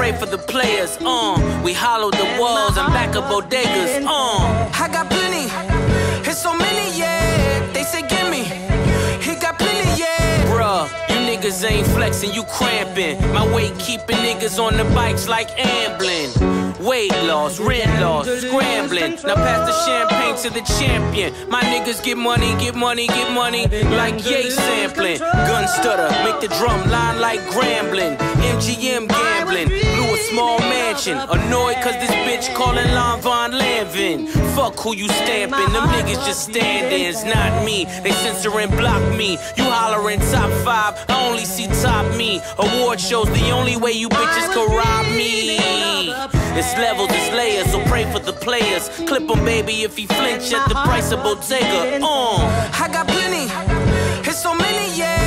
pray for the players. Uh, we hollowed the walls and back of bodegas. Uh, I got plenty, it's so many, yeah. They say gimme, he got plenty, yeah. bruh, you niggas ain't flexing, you cramping. My weight keeping niggas on the bikes like ambling. Weight loss, rent loss, scrambling. Now pass the champagne to the champion. My niggas get money, get money, get money. Like Ye sampling. Gun stutter, make the drum line like grambling. MGM gambling. Blew a small mansion. Annoyed cause this bitch calling Lon Von Lanvin. Fuck who you stamping. Them niggas just stand-ins, not me. They censor and block me. You hollering top five, I only see top me. Award shows the only way you bitches can rob me. It's levels, it's layers, so pray for the players. Clip him, baby, if he flinch at the price of Bottega. Uh. I got plenty, it's so many, yeah.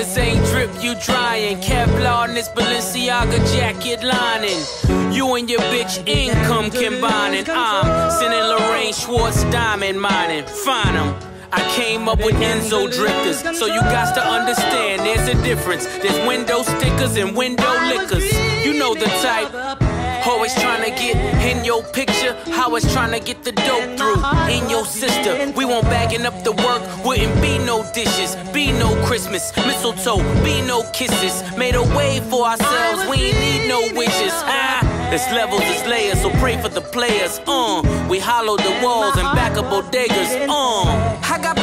Niggas ain't drip, you drying. Kevlar in this Balenciaga jacket lining. You and your bitch income combining. I'm sending Lorraine Schwartz diamond mining. Find 'em. I came up with Enzo drifters, so you got to understand there's a difference. There's window stickers and window liquors. You know the type. Always trying to get in your picture, always trying to get the dope through. In your sister, we won't bagging up the work. Wouldn't be no dishes, be no Christmas, mistletoe, be no kisses. Made a way for ourselves, we ain't need no wishes. Ah, it's levels, it's layers, so pray for the players. Uh, we hollowed the walls and back up bodegas. Uh. I got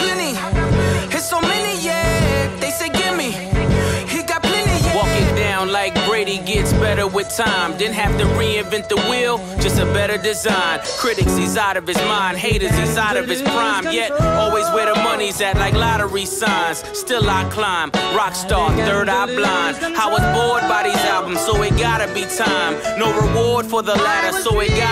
with time. Didn't have to reinvent the wheel, just a better design. Critics, he's out of his mind. Haters, he's out of his prime. Yet, always where the money's at, like lottery signs. Still I climb. Rockstar, third eye blind. I was bored by these albums, so it gotta be time. No reward for the latter, so it gotta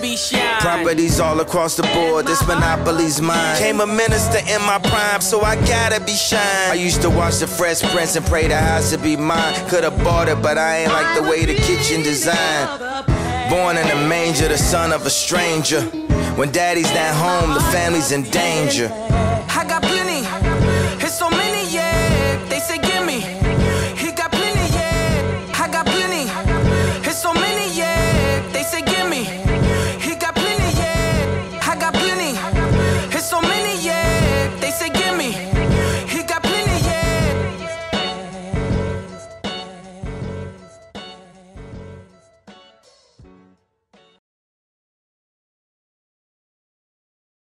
be shine. Properties all across the board, this monopoly's mine. Came a minister in my prime, so I gotta be shine. I used to watch the Fresh Prince and pray the house to be mine. Could've bought it, but I ain't like the way the kitchen designed. Born in a manger, the son of a stranger. When daddy's not home, the family's in danger.